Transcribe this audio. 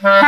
Huh?